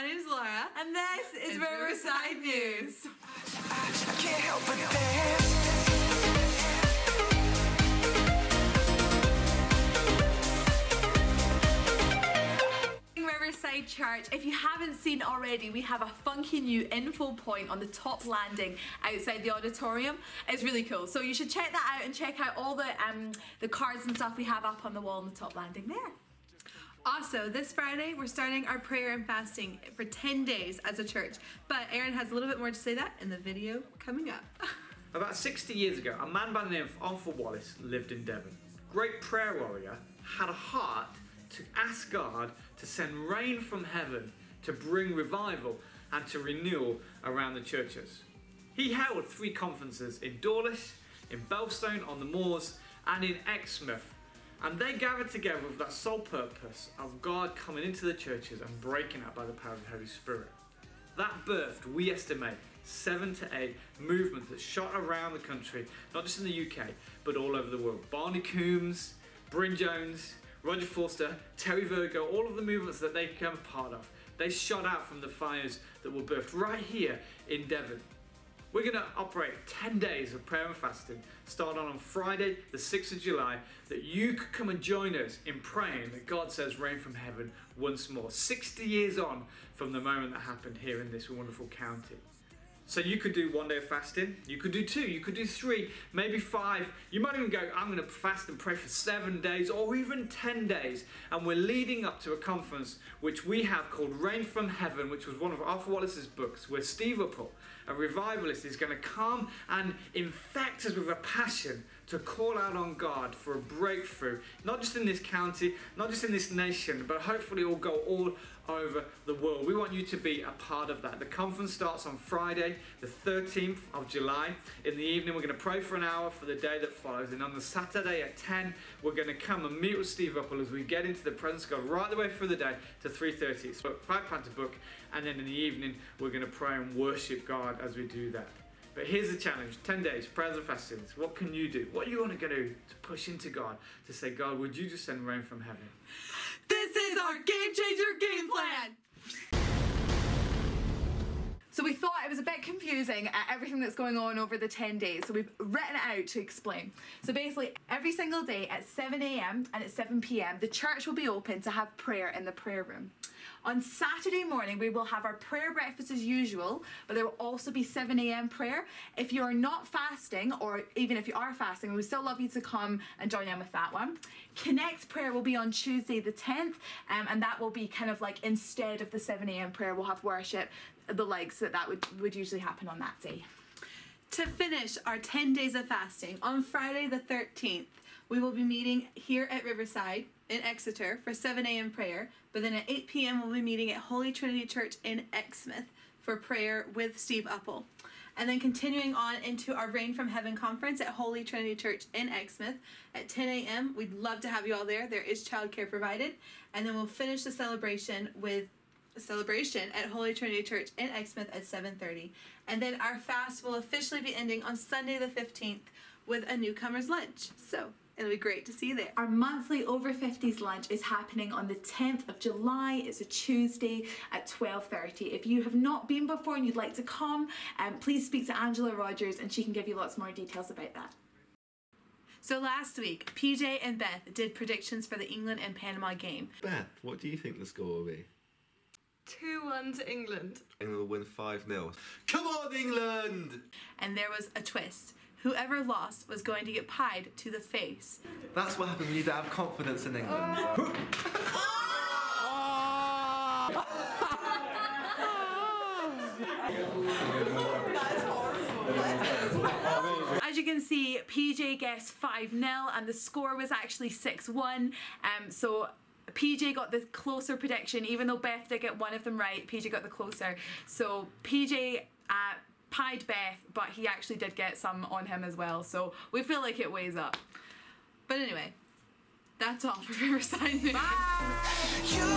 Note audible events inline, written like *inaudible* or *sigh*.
My name's Laura. And this is It's Riverside Riverside News. I can't help but dance. Riverside Church. If you haven't seen already, we have a funky new info point on the top landing outside the auditorium. It's really cool. So you should check that out and check out all the um, the cards and stuff we have up on the wall on the top landing there. Also, this Friday, we're starting our prayer and fasting for 10 days as a church. But Aaron has a little bit more to say that in the video coming up. *laughs* About 60 years ago, a man by the name of Arthur Wallis lived in Devon. Great prayer warrior, had a heart to ask God to send rain from heaven to bring revival and to renewal around the churches. He held three conferences in Dawlish, in Belstone on the moors, and in Exmouth. And they gathered together with that sole purpose of God coming into the churches and breaking out by the power of the Holy Spirit. That birthed, we estimate, seven to eight movements that shot around the country, not just in the UK, but all over the world. Barney Coombs, Bryn Jones, Roger Forster, Terry Virgo, all of the movements that they became part of, they shot out from the fires that were birthed right here in Devon. We're going to operate 10 days of prayer and fasting, starting on Friday, the 6th of July, that you could come and join us in praying that God says rain from heaven once more. 60 years on from the moment that happened here in this wonderful county. So you could do one day of fasting, you could do two, you could do three, maybe five. You might even go, I'm going to fast and pray for seven days or even 10 days. And we're leading up to a conference which we have called Rain from Heaven, which was one of Arthur Wallis's books, where Steve Uppal, a revivalist, is going to come and infect us with a passion to call out on God for a breakthrough, not just in this county, not just in this nation, but hopefully it will go all over the world. We want you to be a part of that. The conference starts on Friday, the 13th of July. In the evening, we're going to pray for an hour for the day that follows. And on the Saturday at 10, we're going to come and meet with Steve Uppal as we get into the presence of God right the way through the day to 3.30. So five pounds a book. And then in the evening, we're going to pray and worship God as we do that. But here's the challenge 10 days, prayers and fastings. What can you do? What do you want to do to push into God? To say, God, would you just send rain from heaven? This is our game changer game plan. So we thought it was a bit confusing at everything that's going on over the 10 days. So we've written it out to explain. So basically, every single day at 7 a.m. and at 7 p.m., the church will be open to have prayer in the prayer room. On Saturday morning, we will have our prayer breakfast as usual, but there will also be 7 a.m. prayer. If you are not fasting, or even if you are fasting, we would still love you to come and join in with that one. Connect prayer will be on Tuesday the 10th, um, and that will be kind of like instead of the 7 a.m. prayer, we'll have worship, the likes that that would, would usually happen on that day. To finish our 10 days of fasting, on Friday the 13th, we will be meeting here at Riverside in Exeter for 7 a.m. prayer, but then at 8 p.m. we'll be meeting at Holy Trinity Church in Exmouth for prayer with Steve Uppal. And then continuing on into our Rain from Heaven conference at Holy Trinity Church in Exmouth at 10 a.m. We'd love to have you all there. There is childcare provided. And then we'll finish the celebration with celebration at Holy Trinity Church in Exmouth at 7:30. And then our fast will officially be ending on Sunday the 15th with a newcomer's lunch. So, it'll be great to see you there. Our monthly over 50s lunch is happening on the 10th of July. It's a Tuesday at 12:30. If you have not been before and you'd like to come, um, please speak to Angela Rogers and she can give you lots more details about that. So last week, PJ and Beth did predictions for the England and Panama game. Beth, what do you think the score will be? 2 1 to England. England will win 5 0. Come on, England! And there was a twist. Whoever lost was going to get pied to the face. That's what happens when you don't have confidence in England. As you can see, PJ guessed 5 0, and the score was actually 6 1. Um, so PJ got the closer prediction, even though Beth did get one of them right, PJ got the closer. So PJ uh, pied Beth, but he actually did get some on him as well. So we feel like it weighs up. But anyway, that's all for *laughs* Riverside News. You